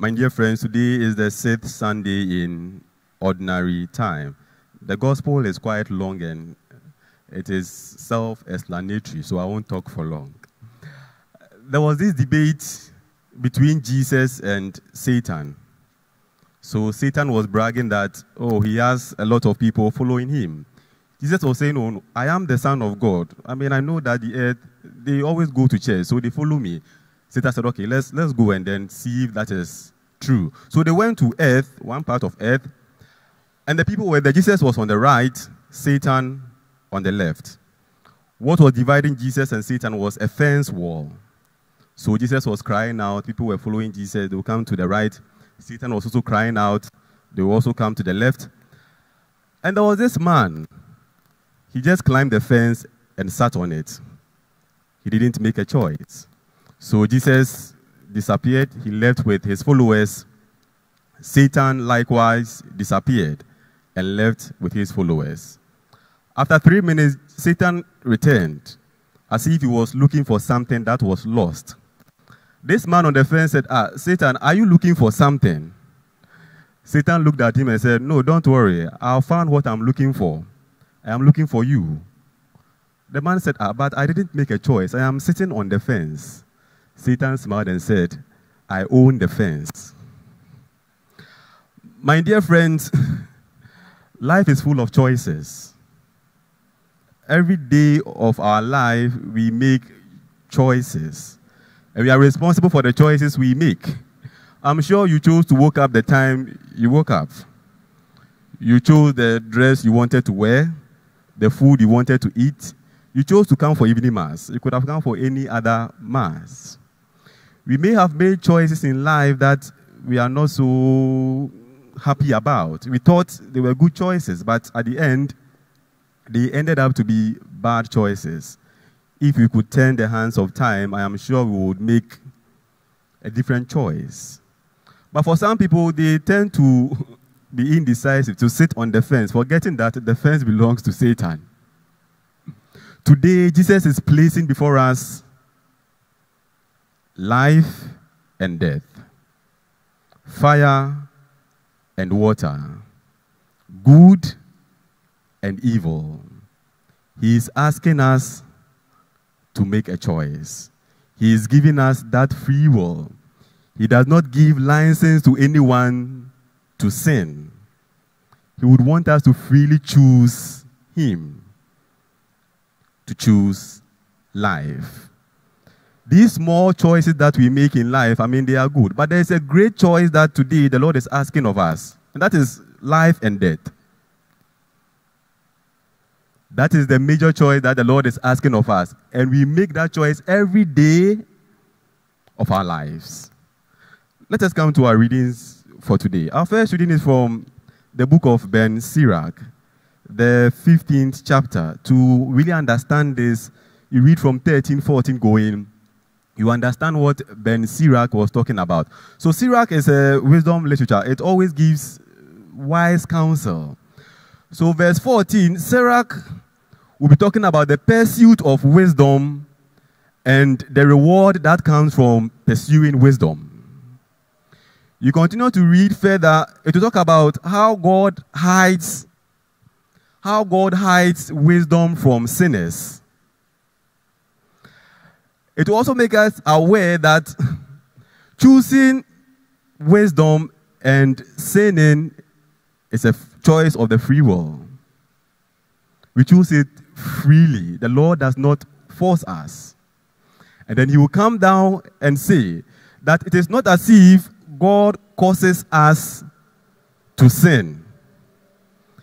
My dear friends, today is the sixth Sunday in ordinary time. The gospel is quite long and it is self explanatory, so I won't talk for long. There was this debate between Jesus and Satan. So Satan was bragging that, oh, he has a lot of people following him. Jesus was saying, oh, I am the Son of God. I mean, I know that the earth, they always go to church, so they follow me. Satan said, okay, let's, let's go and then see if that is true. So they went to earth, one part of earth, and the people were there. Jesus was on the right, Satan on the left. What was dividing Jesus and Satan was a fence wall. So Jesus was crying out. People were following Jesus. They would come to the right. Satan was also crying out. They would also come to the left. And there was this man. He just climbed the fence and sat on it. He didn't make a choice. So Jesus disappeared. He left with his followers. Satan likewise disappeared and left with his followers. After three minutes, Satan returned as if he was looking for something that was lost. This man on the fence said, ah, Satan, are you looking for something? Satan looked at him and said, No, don't worry. I found what I'm looking for. I am looking for you. The man said, ah, But I didn't make a choice. I am sitting on the fence. Satan smiled and said, I own the fence. My dear friends, life is full of choices. Every day of our life, we make choices. And we are responsible for the choices we make. I'm sure you chose to wake up the time you woke up. You chose the dress you wanted to wear, the food you wanted to eat. You chose to come for evening mass. You could have come for any other mass. We may have made choices in life that we are not so happy about. We thought they were good choices, but at the end, they ended up to be bad choices. If we could turn the hands of time, I am sure we would make a different choice. But for some people, they tend to be indecisive, to sit on the fence, forgetting that the fence belongs to Satan. Today, Jesus is placing before us life and death, fire and water, good and evil. He is asking us to make a choice. He is giving us that free will. He does not give license to anyone to sin. He would want us to freely choose Him, to choose life. These small choices that we make in life, I mean, they are good. But there's a great choice that today the Lord is asking of us, and that is life and death. That is the major choice that the Lord is asking of us. And we make that choice every day of our lives. Let us come to our readings for today. Our first reading is from the book of Ben Sirach, the 15th chapter. To really understand this, you read from 13, 14 going you understand what Ben Sirach was talking about. So Sirach is a wisdom literature. It always gives wise counsel. So verse 14, Sirach will be talking about the pursuit of wisdom and the reward that comes from pursuing wisdom. You continue to read further, it will talk about how God hides how God hides wisdom from sinners. It will also make us aware that choosing wisdom and sinning is a choice of the free will. We choose it freely. The Lord does not force us. And then he will come down and say that it is not as if God causes us to sin.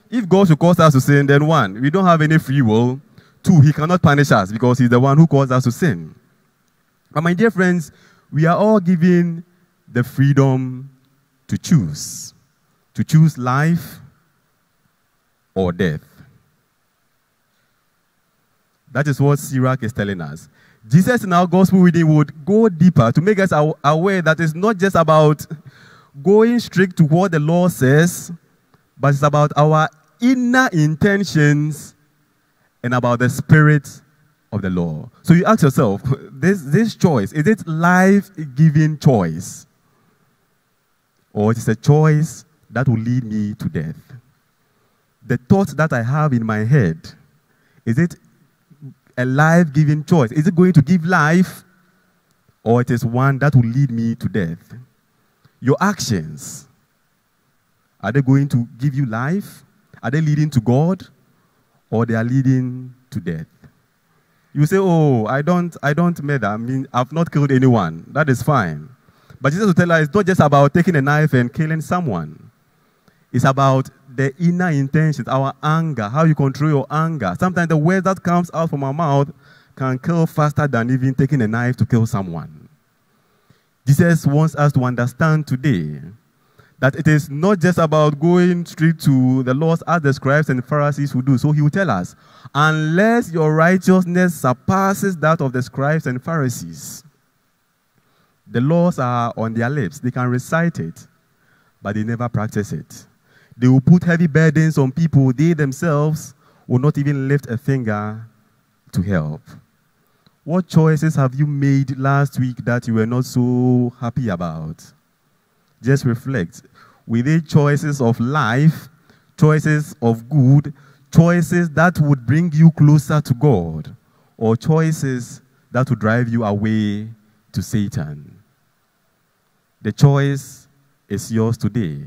If God should cause us to sin, then one, we don't have any free will. Two, he cannot punish us because he's the one who caused us to sin. But my dear friends, we are all given the freedom to choose. To choose life or death. That is what Sirach is telling us. Jesus in our gospel reading would go deeper to make us aware that it's not just about going strict to what the law says, but it's about our inner intentions and about the spirit of the law. So you ask yourself, this, this choice, is it life-giving choice? or it is a choice that will lead me to death. The thought that I have in my head, is it a life giving choice? Is it going to give life, or it is one that will lead me to death? Your actions, are they going to give you life? Are they leading to God, or they are leading to death? You say, "Oh, I don't, I don't murder. I mean, I've not killed anyone. That is fine." But Jesus will tell us it's not just about taking a knife and killing someone. It's about the inner intentions, our anger, how you control your anger. Sometimes the words that comes out from our mouth can kill faster than even taking a knife to kill someone. Jesus wants us to understand today that it is not just about going straight to the laws as the scribes and Pharisees who do. So he will tell us, unless your righteousness surpasses that of the scribes and Pharisees, the laws are on their lips. They can recite it, but they never practice it. They will put heavy burdens on people. They themselves will not even lift a finger to help. What choices have you made last week that you were not so happy about? Just reflect. They choices of life, choices of good, choices that would bring you closer to God, or choices that would drive you away to Satan? The choice is yours today.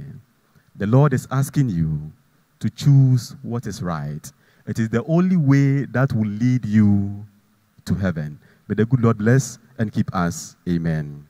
The Lord is asking you to choose what is right. It is the only way that will lead you to heaven. May the good Lord bless and keep us. Amen.